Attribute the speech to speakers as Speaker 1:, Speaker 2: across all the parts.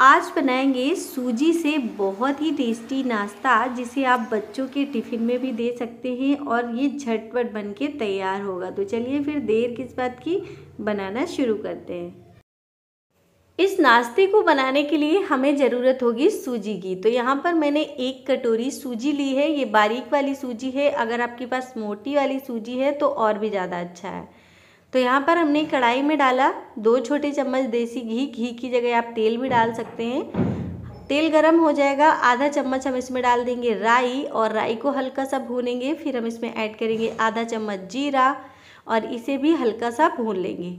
Speaker 1: आज बनाएँगे सूजी से बहुत ही टेस्टी नाश्ता, जिसे आप बच्चों के टिफ़िन में भी दे सकते हैं और ये झटपट बन के तैयार होगा। तो चलिए फिर देर किस बात की बनाना शुरू करते हैं। इस नाश्ते को बनाने के लिए हमें ज़रूरत होगी सूजी की। तो यहाँ पर मैंने एक कटोरी सूजी ली है। ये बारीक वाली सूजी है। अगर आपके पास मोटी वाली सूजी है तो और भी ज़्यादा अच्छा है। तो यहाँ पर हमने कढ़ाई में डाला दो छोटे चम्मच देसी घी घी की जगह आप तेल भी डाल सकते हैं। तेल गरम हो जाएगा, आधा चम्मच हम इसमें डाल देंगे राई और राई को हल्का सा भूनेंगे, फिर हम इसमें ऐड करेंगे आधा चम्मच जीरा और इसे भी हल्का सा भून लेंगे।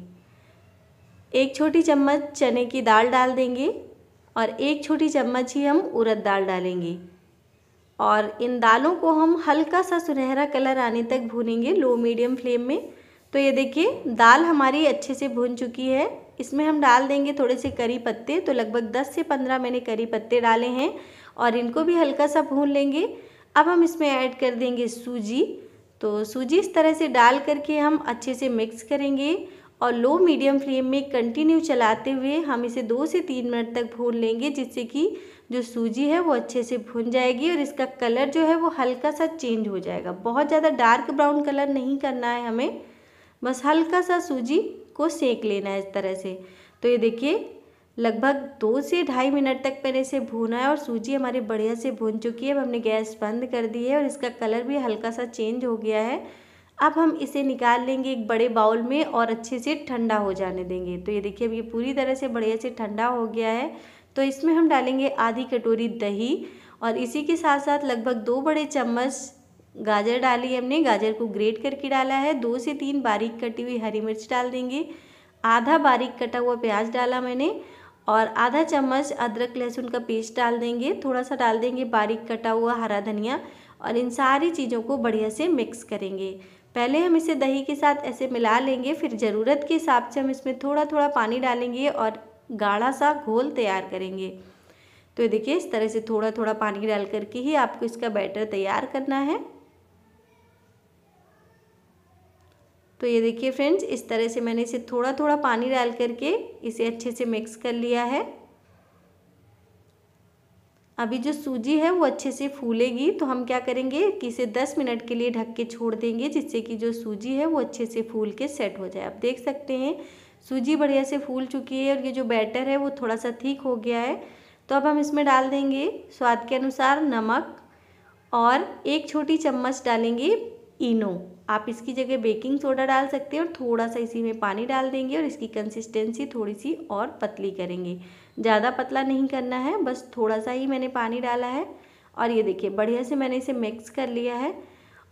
Speaker 1: एक छोटी चम्मच चने की दाल डाल देंगे और एक छोटी चम्मच ही हम उड़द दाल डालेंगे। और इन दालों को हम हल्का सा सुनहरा कलर आने तक भूनेंगे लो मीडियम फ्लेम में। तो ये देखिए, दाल हमारी अच्छे से भून चुकी है। इसमें हम डाल देंगे थोड़े से करी पत्ते तो लगभग 10 से 15 मैंने करी पत्ते डाले हैं और इनको भी हल्का सा भून लेंगे। अब हम इसमें ऐड कर देंगे सूजी। तो सूजी इस तरह से डाल करके हम अच्छे से मिक्स करेंगे और लो मीडियम फ्लेम में कंटिन्यू चलाते हुए हम इसे दो से तीन मिनट तक भून लेंगे, जिससे कि जो सूजी है वो अच्छे से भुन जाएगी और इसका कलर जो है वो हल्का सा चेंज हो जाएगा। बहुत ज़्यादा डार्क ब्राउन कलर नहीं करना है हमें। बस हल्का सा सूजी को सेक लेना है इस तरह से। तो ये देखिए, लगभग दो से ढाई मिनट तक मैंने इसे भूना है और सूजी हमारी बढ़िया से भून चुकी है। अब हमने गैस बंद कर दी है और इसका कलर भी हल्का सा चेंज हो गया है। अब हम इसे निकाल लेंगे एक बड़े बाउल में और अच्छे से ठंडा हो जाने देंगे। तो ये देखिए, अब ये पूरी तरह से बढ़िया से ठंडा हो गया है। तो इसमें हम डालेंगे आधी कटोरी दही और इसी के साथ साथ लगभग दो बड़े चम्मच गाजर डाली है हमने, गाजर को ग्रेट करके डाला है, दो से तीन बारीक कटी हुई हरी मिर्च डाल देंगे, आधा बारीक कटा हुआ प्याज डाला मैंने, और आधा चम्मच अदरक लहसुन का पेस्ट डाल देंगे थोड़ा सा डाल देंगे बारीक कटा हुआ हरा धनिया, और इन सारी चीज़ों को बढ़िया से मिक्स करेंगे। पहले हम इसे दही के साथ ऐसे मिला लेंगे, फिर ज़रूरत के हिसाब से हम इसमें थोड़ा थोड़ा पानी डालेंगे और गाढ़ा सा घोल तैयार करेंगे। तो देखिए, इस तरह से थोड़ा थोड़ा पानी डाल करके ही आपको इसका बैटर तैयार करना है। तो ये देखिए फ्रेंड्स, इस तरह से मैंने इसे थोड़ा थोड़ा पानी डाल करके इसे अच्छे से मिक्स कर लिया है। अभी जो सूजी है वो अच्छे से फूलेगी तो हम क्या करेंगे कि इसे 10 मिनट के लिए ढक के छोड़ देंगे, जिससे कि जो सूजी है वो अच्छे से फूल के सेट हो जाए। आप देख सकते हैं, सूजी बढ़िया से फूल चुकी है और ये जो बैटर है वो थोड़ा सा ठीक हो गया है। तो अब हम इसमें डाल देंगे स्वाद के अनुसार नमक और एक छोटी चम्मच डालेंगे इनो आप इसकी जगह बेकिंग सोडा डाल सकते हैं और थोड़ा सा इसी में पानी डाल देंगे और इसकी कंसिस्टेंसी थोड़ी सी और पतली करेंगे। ज़्यादा पतला नहीं करना है, बस थोड़ा सा ही मैंने पानी डाला है। और ये देखिए, बढ़िया से मैंने इसे मिक्स कर लिया है।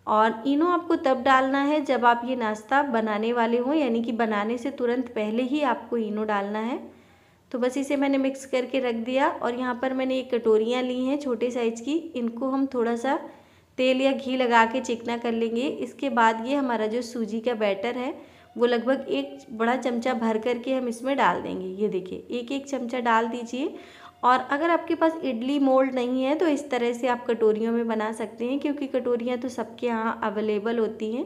Speaker 1: और इनो आपको तब डालना है जब आप ये नाश्ता बनाने वाले हों, यानी कि बनाने से तुरंत पहले ही आपको इनो डालना है। तो बस इसे मैंने मिक्स करके रख दिया और यहाँ पर मैंने एक कटोरियाँ ली हैं छोटे साइज़ की। इनको हम थोड़ा सा तेल या घी लगा के चिकना कर लेंगे। इसके बाद ये हमारा जो सूजी का बैटर है, वो लगभग एक बड़ा चमचा भर करके हम इसमें डाल देंगे। ये देखिए एक एक चमचा डाल दीजिए। और अगर आपके पास इडली मोल्ड नहीं है तो इस तरह से आप कटोरियों में बना सकते हैं, क्योंकि कटोरियाँ तो सबके यहाँ अवेलेबल होती हैं।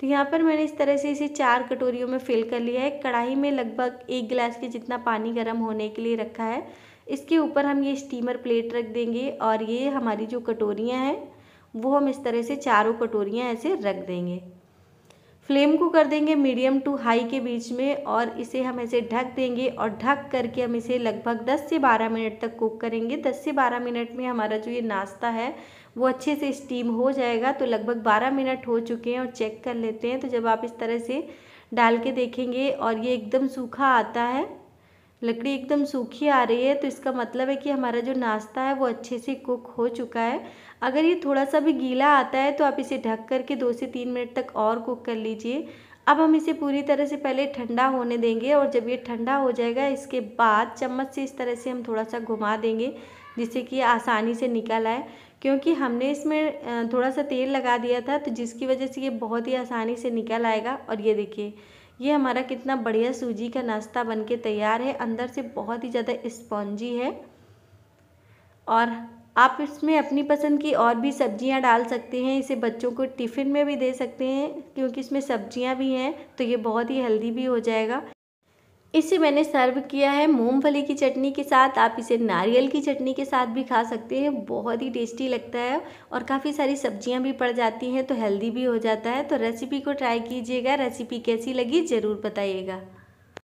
Speaker 1: तो यहाँ पर मैंने इस तरह से इसे चार कटोरियों में फिल कर लिया है। कढ़ाई में लगभग एक गिलास के जितना पानी गर्म होने के लिए रखा है। इसके ऊपर हम ये स्टीमर प्लेट रख देंगे और ये हमारी जो कटोरियाँ हैं वो हम इस तरह से चारों कटोरियाँ ऐसे रख देंगे। फ्लेम को कर देंगे मीडियम टू हाई के बीच में और इसे हम ऐसे ढक देंगे और ढक करके हम इसे लगभग 10 से 12 मिनट तक कुक करेंगे। 10 से 12 मिनट में हमारा जो ये नाश्ता है, वो अच्छे से स्टीम हो जाएगा। तो लगभग 12 मिनट हो चुके हैं और चेक कर लेते हैं। तो जब आप इस तरह से डाल के देखेंगे और ये एकदम सूखा आता है लकड़ी एकदम सूखी आ रही है तो इसका मतलब है कि हमारा जो नाश्ता है वो अच्छे से कुक हो चुका है। अगर ये थोड़ा सा भी गीला आता है तो आप इसे ढक कर के दो से तीन मिनट तक और कुक कर लीजिए। अब हम इसे पूरी तरह से पहले ठंडा होने देंगे और जब ये ठंडा हो जाएगा, इसके बाद चम्मच से इस तरह से हम थोड़ा सा घुमा देंगे, जिससे कि आसानी से निकल आए। क्योंकि हमने इसमें थोड़ा सा तेल लगा दिया था तो जिसकी वजह से ये बहुत ही आसानी से निकल आएगा। और ये देखिए ये हमारा कितना बढ़िया सूजी का नाश्ता बन के तैयार है। अंदर से बहुत ही ज़्यादा स्पॉन्जी है। और आप इसमें अपनी पसंद की और भी सब्ज़ियाँ डाल सकते हैं। इसे बच्चों को टिफ़िन में भी दे सकते हैं, क्योंकि इसमें सब्ज़ियाँ भी हैं तो ये बहुत ही हेल्दी भी हो जाएगा। इसे मैंने सर्व किया है मूंगफली की चटनी के साथ। आप इसे नारियल की चटनी के साथ भी खा सकते हैं। बहुत ही टेस्टी लगता है और काफ़ी सारी सब्ज़ियाँ भी पड़ जाती हैं तो हेल्दी भी हो जाता है। तो रेसिपी को ट्राई कीजिएगा। रेसिपी कैसी लगी ज़रूर बताइएगा।